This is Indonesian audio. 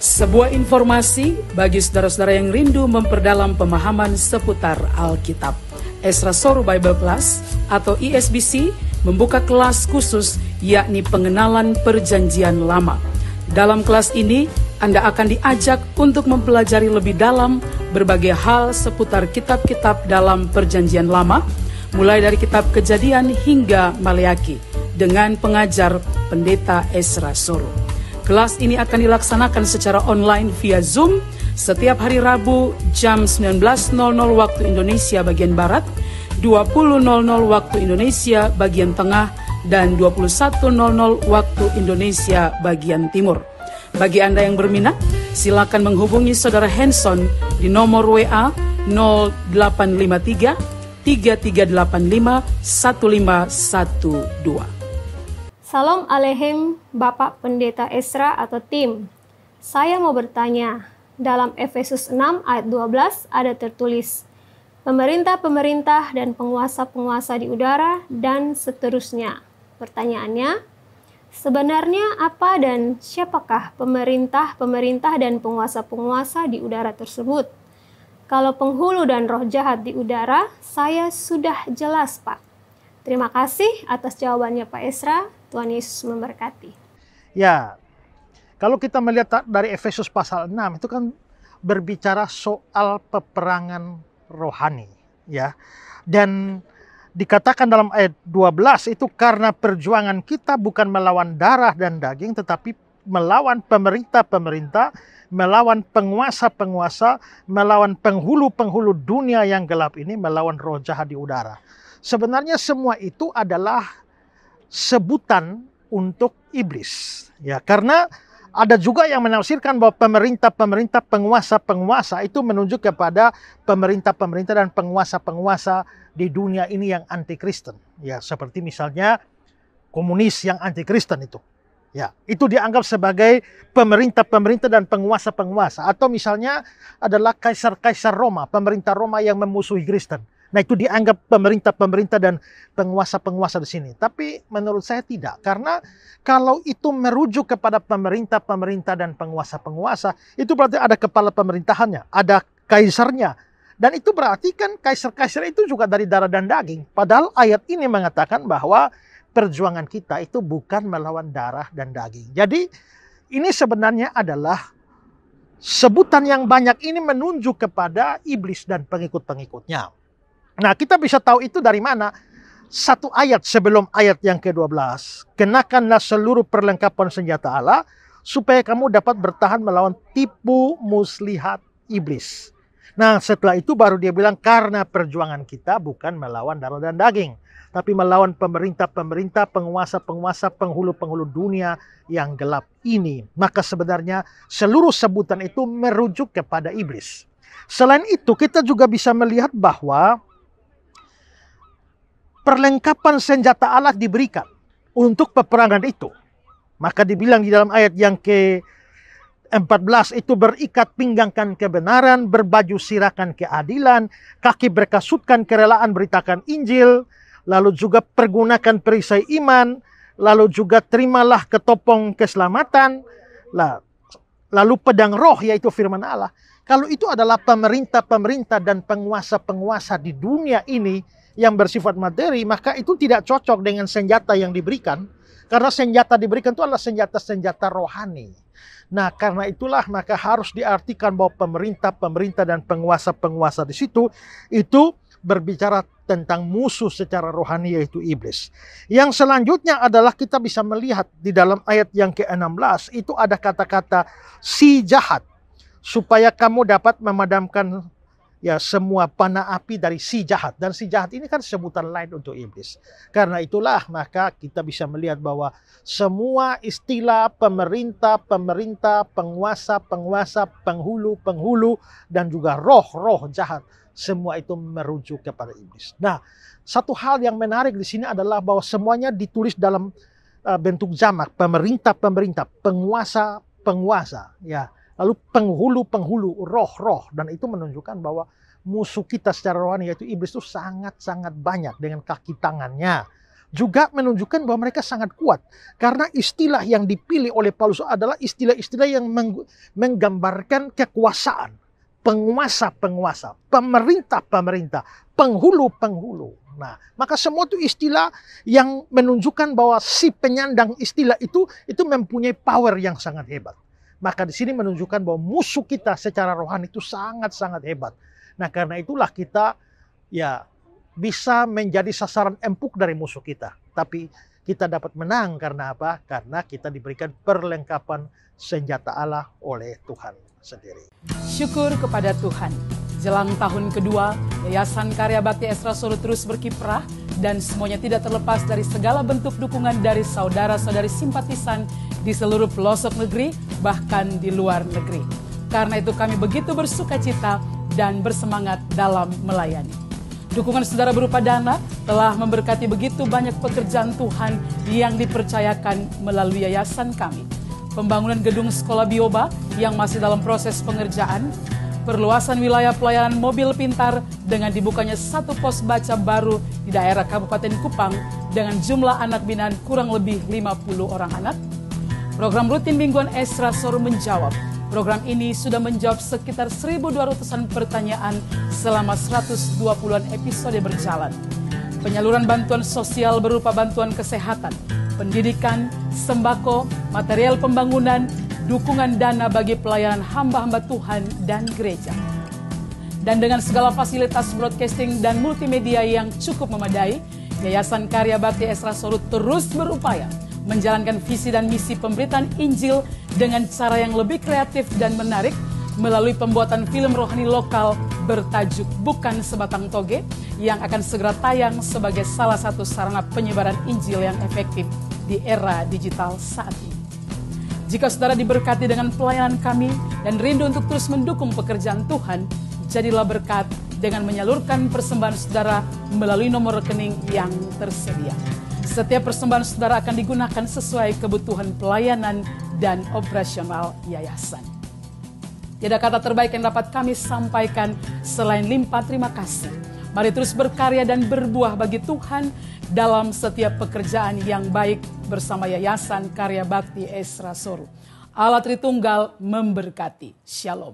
Sebuah informasi bagi saudara-saudara yang rindu memperdalam pemahaman seputar Alkitab. Esra Soru Bible Class atau ESBC membuka kelas khusus yakni pengenalan perjanjian lama. Dalam kelas ini, Anda akan diajak untuk mempelajari lebih dalam berbagai hal seputar kitab-kitab dalam perjanjian lama, mulai dari kitab kejadian hingga Maleaki, dengan pengajar pendeta Esra Soru. Kelas ini akan dilaksanakan secara online via Zoom setiap hari Rabu jam 19.00 waktu Indonesia bagian Barat, 20.00 waktu Indonesia bagian Tengah, dan 21.00 waktu Indonesia bagian Timur. Bagi Anda yang berminat, silakan menghubungi Saudara Hanson di nomor WA 0853 3385 1512. Salam alehem Bapak Pendeta Esra atau tim. Saya mau bertanya, dalam Efesus 6 ayat 12 ada tertulis, pemerintah-pemerintah dan penguasa-penguasa di udara dan seterusnya. Pertanyaannya, sebenarnya apa dan siapakah pemerintah-pemerintah dan penguasa-penguasa di udara tersebut? Kalau penghulu dan roh jahat di udara, saya sudah jelas, Pak. Terima kasih atas jawabannya Pak Esra. Tuhan Yesus memberkati. Ya, kalau kita melihat dari Efesus pasal 6 itu kan berbicara soal peperangan rohani, ya. Dan dikatakan dalam ayat 12 itu karena perjuangan kita bukan melawan darah dan daging tetapi melawan pemerintah-pemerintah, melawan penguasa-penguasa, melawan penghulu-penghulu dunia yang gelap ini, melawan roh jahat di udara. Sebenarnya semua itu adalah sebutan untuk iblis. Ya, karena ada juga yang menafsirkan bahwa pemerintah-pemerintah penguasa-penguasa itu menunjuk kepada pemerintah-pemerintah dan penguasa-penguasa di dunia ini yang anti-Kristen. Ya, seperti misalnya komunis yang anti-Kristen itu. Ya, itu dianggap sebagai pemerintah-pemerintah dan penguasa-penguasa atau misalnya adalah kaisar-kaisar Roma, pemerintah Roma yang memusuhi Kristen. Nah itu dianggap pemerintah-pemerintah dan penguasa-penguasa di sini. Tapi menurut saya tidak. Karena kalau itu merujuk kepada pemerintah-pemerintah dan penguasa-penguasa, itu berarti ada kepala pemerintahannya, ada kaisarnya. Dan itu berarti kan kaisar-kaisar itu juga dari darah dan daging. Padahal ayat ini mengatakan bahwa perjuangan kita itu bukan melawan darah dan daging. Jadi ini sebenarnya adalah sebutan yang banyak ini menunjuk kepada iblis dan pengikut-pengikutnya. Nah, kita bisa tahu itu dari mana? Satu ayat sebelum ayat yang ke-12. Kenakanlah seluruh perlengkapan senjata Allah supaya kamu dapat bertahan melawan tipu muslihat iblis. Nah, setelah itu baru dia bilang karena perjuangan kita bukan melawan darah dan daging, tapi melawan pemerintah-pemerintah, penguasa-penguasa, penghulu-penghulu dunia yang gelap ini. Maka sebenarnya seluruh sebutan itu merujuk kepada iblis. Selain itu, kita juga bisa melihat bahwa perlengkapan senjata Allah diberikan untuk peperangan itu. Maka dibilang di dalam ayat yang ke-14 itu berikat pinggangkan kebenaran, berbaju sirakan keadilan, kaki berkasutkan kerelaan beritakan Injil, lalu juga pergunakan perisai iman, lalu juga terimalah ketopong keselamatan, lalu pedang roh yaitu firman Allah. Kalau itu adalah pemerintah-pemerintah dan penguasa-penguasa di dunia ini, yang bersifat materi, maka itu tidak cocok dengan senjata yang diberikan. Karena senjata diberikan itu adalah senjata-senjata rohani. Nah, karena itulah maka harus diartikan bahwa pemerintah-pemerintah dan penguasa-penguasa di situ itu berbicara tentang musuh secara rohani yaitu iblis. Yang selanjutnya adalah kita bisa melihat di dalam ayat yang ke-16 itu ada kata-kata si jahat supaya kamu dapat memadamkan ya semua panah api dari si jahat dan si jahat ini kan sebutan lain untuk iblis. Karena itulah maka kita bisa melihat bahwa semua istilah pemerintah, pemerintah, penguasa, penguasa, penghulu, penghulu dan juga roh-roh jahat semua itu merujuk kepada iblis. Nah, satu hal yang menarik di sini adalah bahwa semuanya ditulis dalam uh, bentuk jamak, pemerintah-pemerintah, penguasa-penguasa, ya lalu penghulu-penghulu, roh-roh. Dan itu menunjukkan bahwa musuh kita secara rohani yaitu iblis itu sangat-sangat banyak dengan kaki tangannya. juga menunjukkan bahwa mereka sangat kuat karena istilah yang dipilih oleh Paulus adalah istilah-istilah yang menggambarkan kekuasaan, penguasa-penguasa, pemerintah-pemerintah, penghulu-penghulu. Nah, maka semua itu istilah yang menunjukkan bahwa si penyandang istilah itu itu mempunyai power yang sangat hebat. Maka di sini menunjukkan bahwa musuh kita secara rohani itu sangat-sangat hebat. Nah, karena itulah kita ya bisa menjadi sasaran empuk dari musuh kita. Tapi kita dapat menang karena apa? Karena kita diberikan perlengkapan senjata Allah oleh Tuhan sendiri. Syukur kepada Tuhan. Jelang tahun kedua, Yayasan Karya Bakti Esra Solo terus berkiprah dan semuanya tidak terlepas dari segala bentuk dukungan dari saudara-saudari simpatisan di seluruh pelosok negeri, bahkan di luar negeri. Karena itu kami begitu bersuka cita dan bersemangat dalam melayani. Dukungan saudara berupa dana telah memberkati begitu banyak pekerjaan Tuhan yang dipercayakan melalui yayasan kami. Pembangunan gedung sekolah bioba yang masih dalam proses pengerjaan, perluasan wilayah pelayanan mobil pintar dengan dibukanya satu pos baca baru di daerah Kabupaten Kupang dengan jumlah anak binaan kurang lebih 50 orang anak. Program rutin mingguan Esra Soru menjawab Program ini sudah menjawab sekitar 1.200-an pertanyaan selama 120-an episode berjalan. Penyaluran bantuan sosial berupa bantuan kesehatan, pendidikan, sembako, material pembangunan, dukungan dana bagi pelayanan hamba-hamba Tuhan dan gereja. Dan dengan segala fasilitas broadcasting dan multimedia yang cukup memadai, Yayasan Karya Bakti Esra Sorut terus berupaya menjalankan visi dan misi pemberitaan Injil dengan cara yang lebih kreatif dan menarik melalui pembuatan film rohani lokal bertajuk Bukan Sebatang Toge yang akan segera tayang sebagai salah satu sarana penyebaran Injil yang efektif di era digital saat ini. Jika saudara diberkati dengan pelayanan kami dan rindu untuk terus mendukung pekerjaan Tuhan, jadilah berkat dengan menyalurkan persembahan saudara melalui nomor rekening yang tersedia. Setiap persembahan saudara akan digunakan sesuai kebutuhan pelayanan dan operasional yayasan. Tidak kata terbaik yang dapat kami sampaikan selain limpah terima kasih. Mari terus berkarya dan berbuah bagi Tuhan dalam setiap pekerjaan yang baik bersama Yayasan Karya Bakti Esra Soru. Allah Tritunggal memberkati. Shalom.